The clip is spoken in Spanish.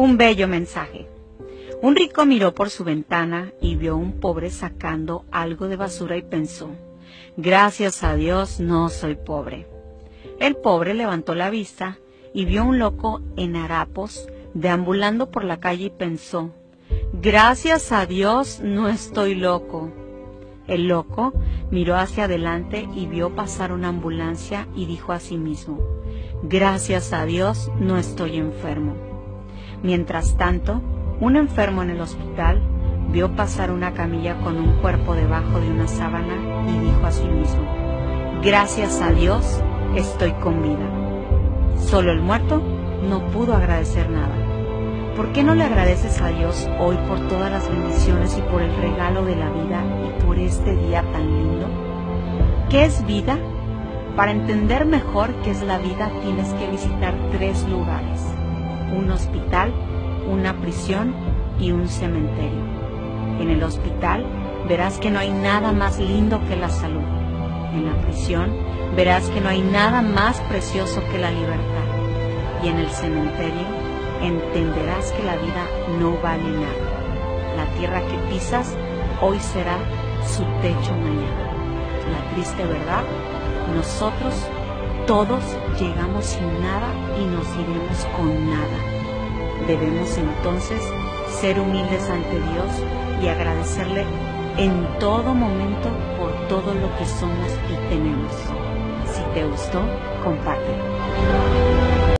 Un bello mensaje. Un rico miró por su ventana y vio a un pobre sacando algo de basura y pensó, gracias a Dios no soy pobre. El pobre levantó la vista y vio a un loco en harapos deambulando por la calle y pensó, gracias a Dios no estoy loco. El loco miró hacia adelante y vio pasar una ambulancia y dijo a sí mismo, gracias a Dios no estoy enfermo. Mientras tanto, un enfermo en el hospital vio pasar una camilla con un cuerpo debajo de una sábana y dijo a sí mismo, gracias a Dios estoy con vida. Solo el muerto no pudo agradecer nada. ¿Por qué no le agradeces a Dios hoy por todas las bendiciones y por el regalo de la vida y por este día tan lindo? ¿Qué es vida? Para entender mejor qué es la vida tienes que visitar tres lugares. Un hospital, una prisión y un cementerio. En el hospital verás que no hay nada más lindo que la salud. En la prisión verás que no hay nada más precioso que la libertad. Y en el cementerio entenderás que la vida no vale nada. La tierra que pisas hoy será su techo mañana. La triste verdad, nosotros todos llegamos sin nada y nos iremos con nada. Debemos entonces ser humildes ante Dios y agradecerle en todo momento por todo lo que somos y tenemos. Si te gustó, compártelo.